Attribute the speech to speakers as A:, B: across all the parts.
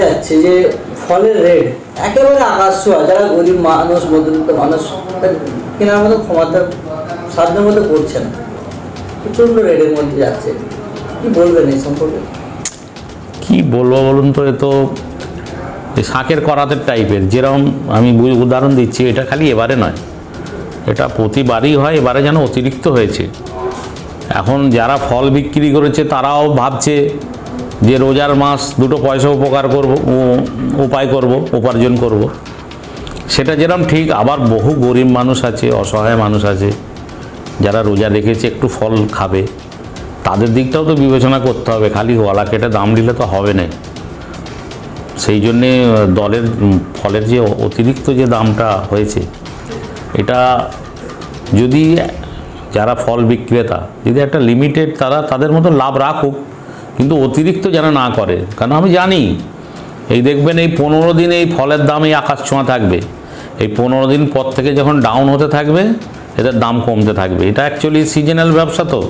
A: যাচ্ছে যে ফলের রেট একেবারে আকাশ ছোঁয়া যারা গরিব মানুষ, মধ্যবিত্ত মানুষ কেনার মতো ক্ষমতা সাধ্যের মধ্যে পড়ছে না। প্রচণ্ড রেটের মধ্যে যাচ্ছে। কি বলবেন এই সম্পর্কে?
B: কি বলব বলুন তো, এ তো শাঁখের করাতের টাইপের। যেরকম আমি উদাহরণ দিচ্ছি, এটা খালি এবারে নয়। এটা প্রতিবারই হয়, এবারে যেন অতিরিক্ত হয়েছে। এখন যারা ফল বিক্রি করেছে, তারাও ভাবছে যে রোজার মাস দুটো পয়সা উপকার করব উপায় করব, উপার্জন করব। সেটা যেরকম ঠিক, আবার বহু গরিব মানুষ আছে, অসহায় মানুষ আছে, যারা রোজা রেখেছে, একটু ফল খাবে। তাদের দিকটাও তো বিবেচনা করতে হবে, খালি গলা কেটে দাম দিলে তো হবে না। সেই জন্যে দলের ফলের যে অতিরিক্ত যে দামটা হয়েছে, এটা যদি যারা ফল বিক্রেতা, যদি একটা লিমিটেড তারা তাদের মতো লাভ রাখুক কিন্তু অতিরিক্ত যেন না করে, কারণ আমি জানি, এই দেখবেন এই পনেরো দিন এই ফলের দাম এই আকাশ ছোঁয়া থাকবে। এই পনেরো দিন পর থেকে যখন ডাউন হতে থাকবে এদের দাম কমতে থাকবে। এটা অ্যাকচুয়ালি সিজনাল ব্যবসা তো।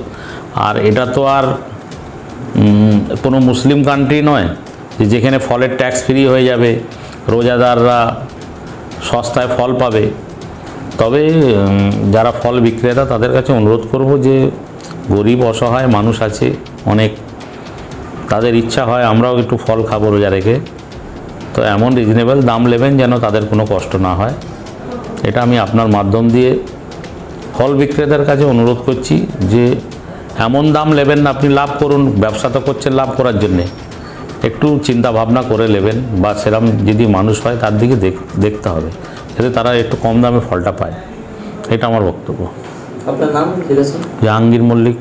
B: আর এটা তো আর কোনো মুসলিম কান্ট্রি নয় যে যেখানে ফলের ট্যাক্স ফ্রি হয়ে যাবে, রোজাদাররা সস্তায় ফল পাবে। তবে যারা ফল বিক্রেতা তাদের কাছে অনুরোধ করব যে গরিব, অসহায় মানুষ আছে, অনেক তাদের ইচ্ছা হয় আমরাও একটু ফল খাব রোজা রেখে। তো এমন রিজনেবল দাম নেবেন যেন তাদের কোনো কষ্ট না হয়। এটা আমি আপনার মাধ্যম দিয়ে ফল বিক্রেতার কাছে অনুরোধ করছি যে এমন দাম নেবেন না আপনি লাভ করুন ব্যবসা তো করছেন লাভ করার জন্যে। একটু চিন্তা ভাবনা করে নেবেন বা সেরম যদি মানুষ হয় তার দিকে দেখ- দেখতে হবে যাতে তারা একটু কম দামে ফলটা পায়। এটা আমার বক্তব্য।
A: আপনার নাম
B: জাহাঙ্গীর মল্লিক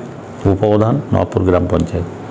B: উপপ্রধান নবপুর গ্রাম পঞ্চায়েত।